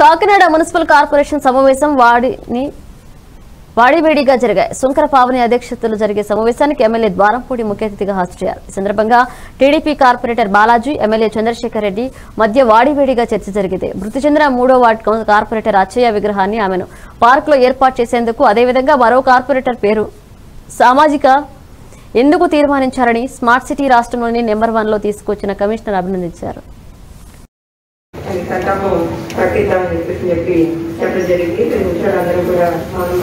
Kakinada municipal corporation సమావేశం వాడిని వాడివేడిగా జరిగాయి. శంకర పావని అధ్యక్షతలు జరిగే సమావేశానికి ఎమ్మెల్యే ద్వారంపూడి ముఖ్య అతిథిగా హాజరయ్యారు ఈ సందర్భంగా TDP corporator Balaji MLA Chandrasekhar Reddy మధ్య వాడివేడిగా చర్చ జరిగింది. మృతి చెందిన మూడో వార్డు కౌన్- కార్పొరేటర్ అచ్చయ్య విగ్రహాన్ని ఆమెను పార్కులో ఏర్పాటు చేసేందుకు అదేవిధంగా మరో కార్పొరేటర్ పేరు సామాజిక ఎందుకు తీర్మానించారని స్మార్ట్ సిటీ రాష్ట్రంలోని నెంబర్ వన్లో తీసుకొచ్చిన కమిషనర్ అభినందించారు. చట్టము ప్రకటిద్దామని చెప్పేసి చెప్పి చెప్పడం జరిగింది రెండు నిమిషాలు అందరూ కూడా మనం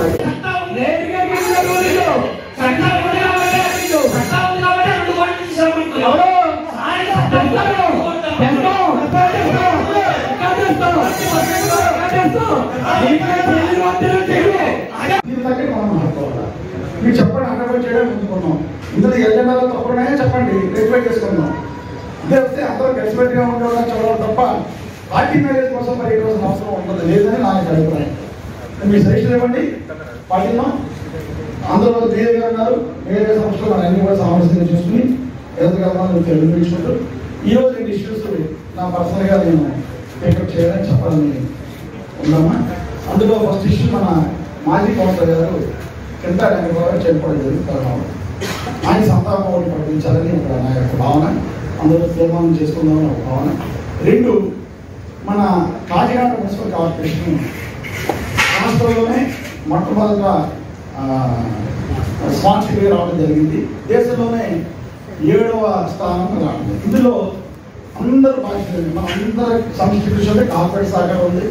మీరు చెప్పండి అక్కడ చేయడం ముందుకున్నాం ఇందులో ఎజెండాలో తప్పుడున్నాయో చెప్పండి రిప్లై చేసుకుందాం. వస్తే అందరూ కలిసిపెట్టిగా ఉండడం చదవడం తప్ప పార్టీ మ్యారేజ్ కోసం మరి రోజు అవసరం ఉండదు లేదని నా యొక్క అభిప్రాయం. మీ సజెషన్ ఇవ్వండి పార్టీలో అందులో మీరే గారు ఉన్నారు మీరే సంస్థలు మన అన్ని కూడా సామరస్యంగా చూసుకుని ఎదుగుగలమని తెలియజేసుకుంటూ ఈ రోజు రెండు ఇష్యూస్ నా పర్సనల్గా నేను పికప్ చేయాలని చెప్పాలని ఉన్నామా? అందులో ఫస్ట్ ఇష్యూ మన మాజీ కౌన్సిలర్ గారు కింద గారు చేరుకోవడం జరుగుతున్నాం ఆయన సంతాపం ఒకటి ప్రకటించాలని ఒక నా యొక్క భావన అందులో తీర్మానం చేసుకుందామని ఒక భావన. రెండు మన కాకినాడ మున్సిపల్ కార్పొరేషన్ రాష్ట్రంలోనే మొట్టమొదట స్మార్ట్ రావడం జరిగింది. దేశంలోనే ఏడవ స్థానం రావడం. ఇందులో అందరూ బాధ్యతలు మన అందరి సమిష్టి కార్పొరేట్ సహకారం ఉంది.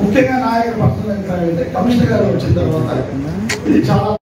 ముఖ్యంగా నాయకుడు పర్సనల్ అయితే కమిషనర్ గారు వచ్చిన తర్వాత ఇది చాలా